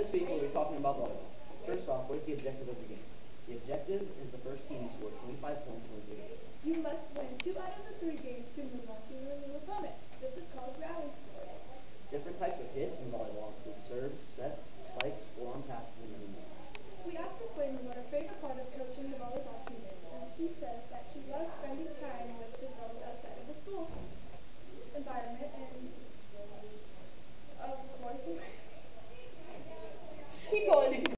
This week we'll be talking about volleyball. First off, what is the objective of the game? The objective is the first team to score 25 points wins the game. You must win two out of the three games to move on to your new opponent. This is called rally scoring. Different types of hits in volleyball include serves, sets, spikes, forearm passes, and many more. We asked the lady what her favorite part of coaching the volleyball team is, and she says that she loves spending time with the girls outside of the school environment and Que gole!